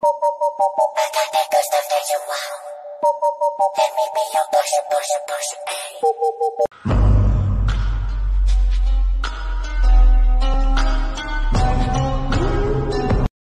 I got that good stuff that you want. Let me be your pusher, pusher, pusher, ayy.